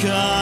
か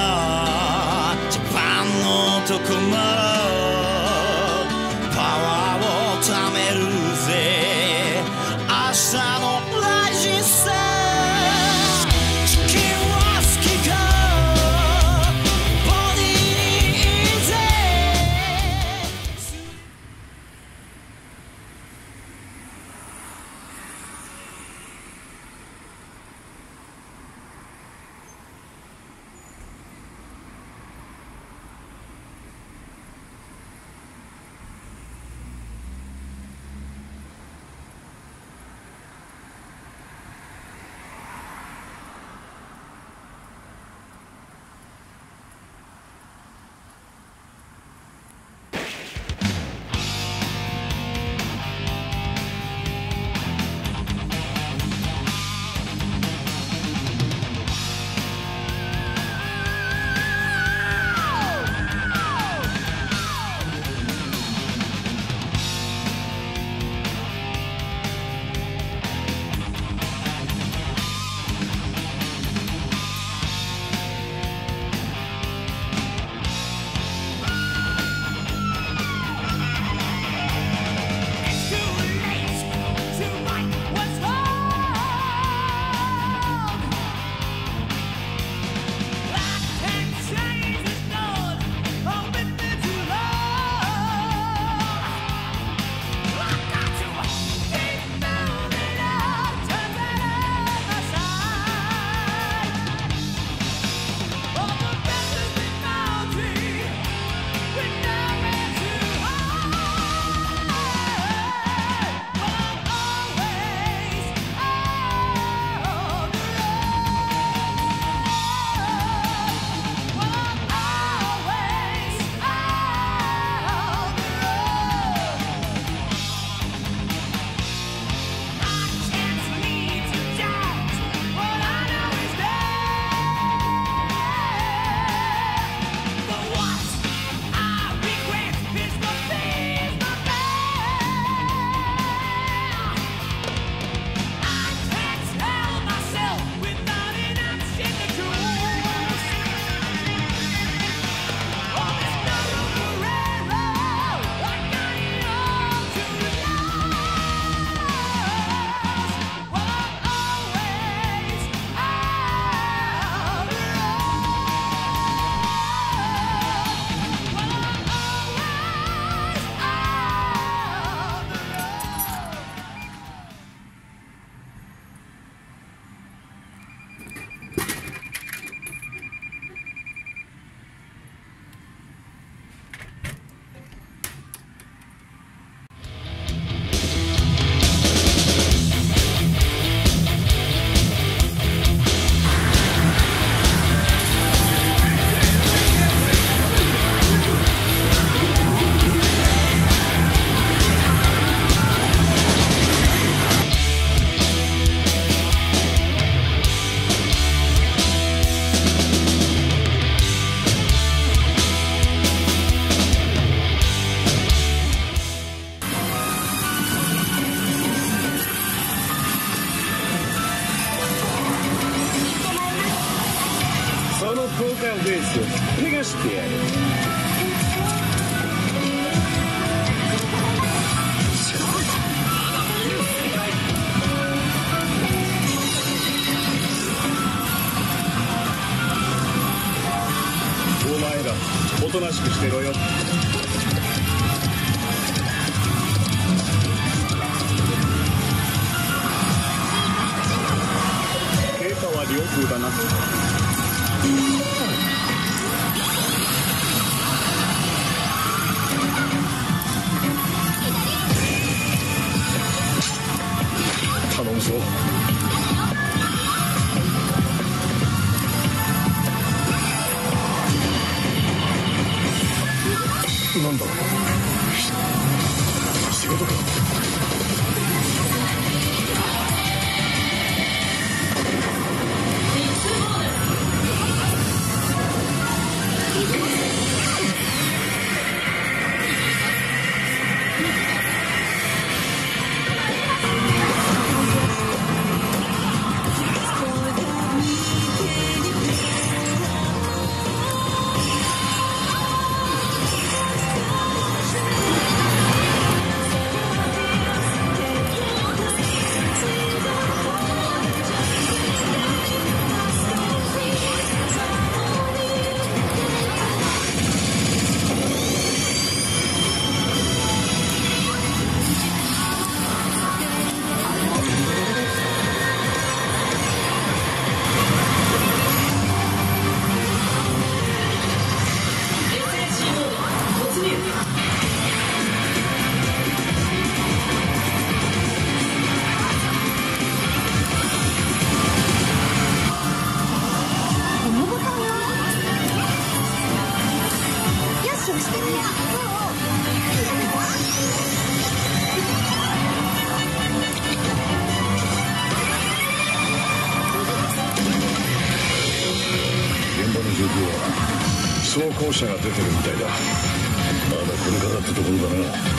そのポーカースを逃がしてやるお前らおとなしくしてろよ。経過は良好だな。Thank you. 者が出てるみたいだ。まだこれからってところだな。